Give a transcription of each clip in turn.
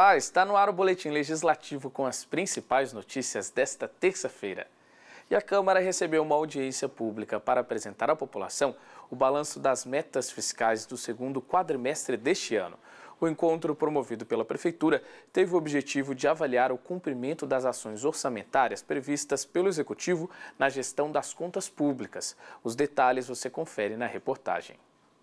Olá, está no ar o Boletim Legislativo com as principais notícias desta terça-feira. E a Câmara recebeu uma audiência pública para apresentar à população o balanço das metas fiscais do segundo quadrimestre deste ano. O encontro promovido pela Prefeitura teve o objetivo de avaliar o cumprimento das ações orçamentárias previstas pelo Executivo na gestão das contas públicas. Os detalhes você confere na reportagem.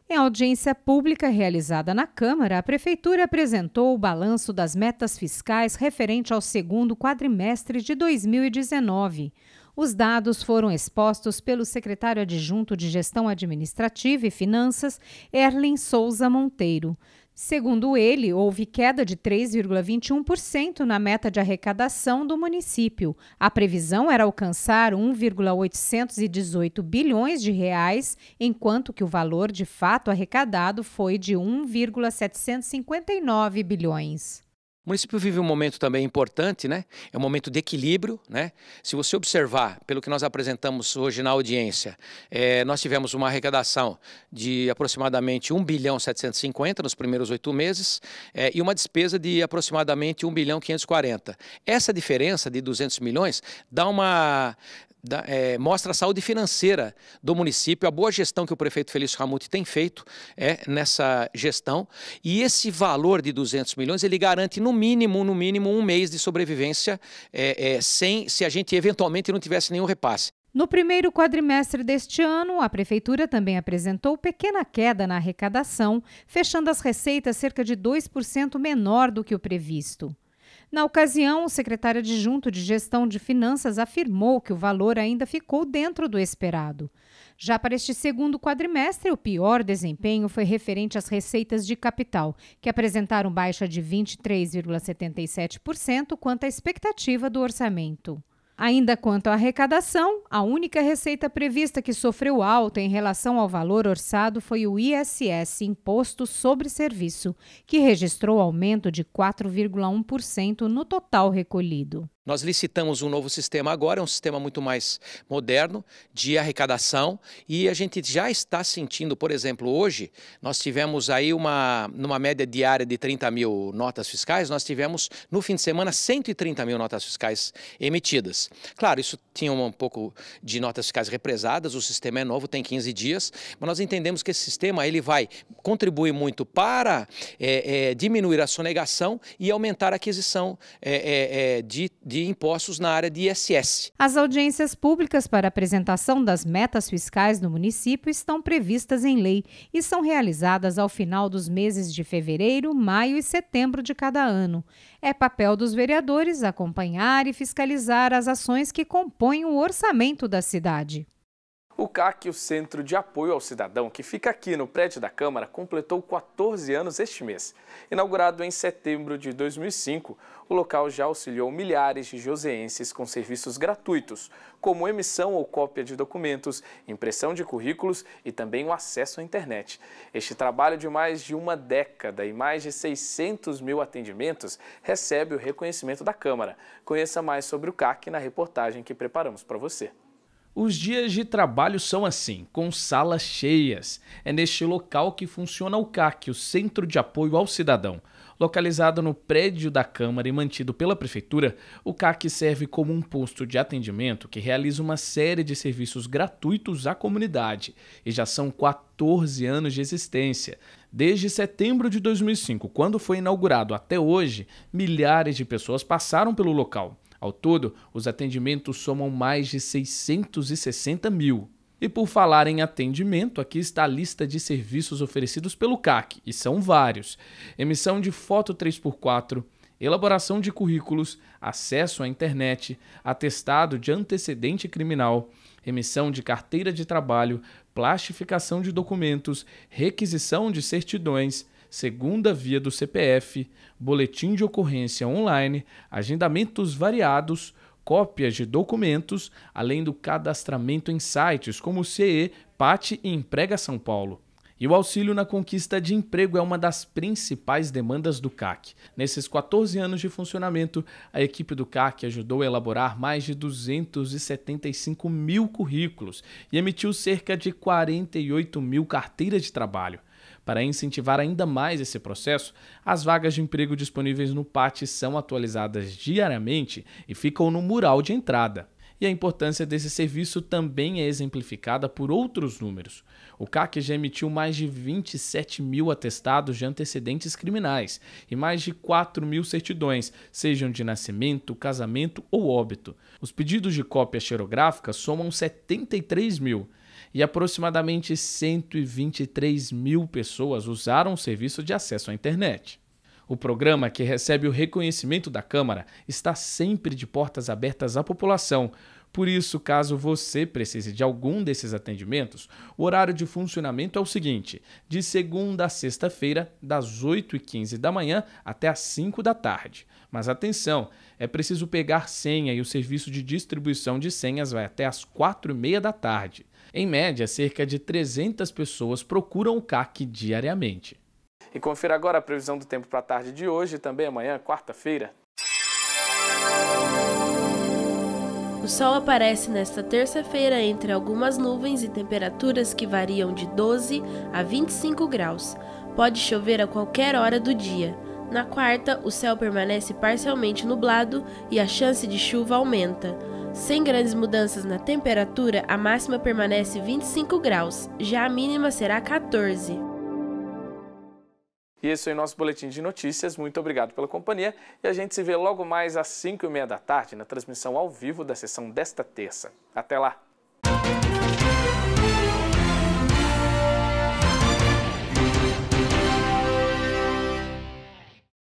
Em audiência pública realizada na Câmara, a Prefeitura apresentou o balanço das metas fiscais referente ao segundo quadrimestre de 2019. Os dados foram expostos pelo secretário adjunto de Gestão Administrativa e Finanças, Erlen Souza Monteiro. Segundo ele, houve queda de 3,21% na meta de arrecadação do município. A previsão era alcançar 1,818 bilhões de reais, enquanto que o valor de fato arrecadado foi de 1,759 bilhões. O município vive um momento também importante, né? É um momento de equilíbrio, né? Se você observar, pelo que nós apresentamos hoje na audiência, é, nós tivemos uma arrecadação de aproximadamente 1 bilhão 750 nos primeiros oito meses é, e uma despesa de aproximadamente 1 bilhão 540. Essa diferença de 200 milhões dá uma da, é, mostra a saúde financeira do município, a boa gestão que o prefeito Felício Ramute tem feito é, nessa gestão. E esse valor de 200 milhões, ele garante no mínimo, no mínimo, um mês de sobrevivência é, é, sem se a gente eventualmente não tivesse nenhum repasse. No primeiro quadrimestre deste ano, a Prefeitura também apresentou pequena queda na arrecadação, fechando as receitas cerca de 2% menor do que o previsto. Na ocasião, o secretário adjunto de Gestão de Finanças afirmou que o valor ainda ficou dentro do esperado. Já para este segundo quadrimestre, o pior desempenho foi referente às receitas de capital, que apresentaram baixa de 23,77% quanto à expectativa do orçamento. Ainda quanto à arrecadação, a única receita prevista que sofreu alta em relação ao valor orçado foi o ISS, Imposto sobre Serviço, que registrou aumento de 4,1% no total recolhido. Nós licitamos um novo sistema agora, é um sistema muito mais moderno de arrecadação e a gente já está sentindo, por exemplo, hoje nós tivemos aí uma, numa média diária de 30 mil notas fiscais, nós tivemos no fim de semana 130 mil notas fiscais emitidas. Claro, isso tinha um pouco de notas fiscais represadas, o sistema é novo, tem 15 dias, mas nós entendemos que esse sistema ele vai contribuir muito para é, é, diminuir a sonegação e aumentar a aquisição é, de, de de impostos na área de ISS. As audiências públicas para apresentação das metas fiscais do município estão previstas em lei e são realizadas ao final dos meses de fevereiro, maio e setembro de cada ano. É papel dos vereadores acompanhar e fiscalizar as ações que compõem o orçamento da cidade. O CAC, o Centro de Apoio ao Cidadão, que fica aqui no prédio da Câmara, completou 14 anos este mês. Inaugurado em setembro de 2005, o local já auxiliou milhares de joseenses com serviços gratuitos, como emissão ou cópia de documentos, impressão de currículos e também o acesso à internet. Este trabalho de mais de uma década e mais de 600 mil atendimentos recebe o reconhecimento da Câmara. Conheça mais sobre o CAC na reportagem que preparamos para você. Os dias de trabalho são assim, com salas cheias. É neste local que funciona o CAC, o Centro de Apoio ao Cidadão. Localizado no prédio da Câmara e mantido pela Prefeitura, o CAC serve como um posto de atendimento que realiza uma série de serviços gratuitos à comunidade e já são 14 anos de existência. Desde setembro de 2005, quando foi inaugurado até hoje, milhares de pessoas passaram pelo local. Ao todo, os atendimentos somam mais de 660 mil. E por falar em atendimento, aqui está a lista de serviços oferecidos pelo CAC, e são vários: emissão de foto 3x4, elaboração de currículos, acesso à internet, atestado de antecedente criminal, emissão de carteira de trabalho, plastificação de documentos, requisição de certidões, segunda via do CPF, boletim de ocorrência online, agendamentos variados, cópias de documentos, além do cadastramento em sites como CE, PAT e Emprega São Paulo. E o auxílio na conquista de emprego é uma das principais demandas do CAC. Nesses 14 anos de funcionamento, a equipe do CAC ajudou a elaborar mais de 275 mil currículos e emitiu cerca de 48 mil carteiras de trabalho. Para incentivar ainda mais esse processo, as vagas de emprego disponíveis no PAT são atualizadas diariamente e ficam no mural de entrada e a importância desse serviço também é exemplificada por outros números. O CAC já emitiu mais de 27 mil atestados de antecedentes criminais e mais de 4 mil certidões, sejam de nascimento, casamento ou óbito. Os pedidos de cópia xerográfica somam 73 mil e aproximadamente 123 mil pessoas usaram o serviço de acesso à internet. O programa, que recebe o reconhecimento da Câmara, está sempre de portas abertas à população. Por isso, caso você precise de algum desses atendimentos, o horário de funcionamento é o seguinte: de segunda a sexta-feira, das 8h15 da manhã até as 5 da tarde. Mas atenção, é preciso pegar senha e o serviço de distribuição de senhas vai até as 4h30 da tarde. Em média, cerca de 300 pessoas procuram o CAC diariamente. E confira agora a previsão do tempo para a tarde de hoje e também amanhã, quarta-feira. O sol aparece nesta terça-feira entre algumas nuvens e temperaturas que variam de 12 a 25 graus. Pode chover a qualquer hora do dia. Na quarta, o céu permanece parcialmente nublado e a chance de chuva aumenta. Sem grandes mudanças na temperatura, a máxima permanece 25 graus, já a mínima será 14. E esse foi o nosso boletim de notícias. Muito obrigado pela companhia e a gente se vê logo mais às 5 e meia da tarde na transmissão ao vivo da sessão desta terça. Até lá!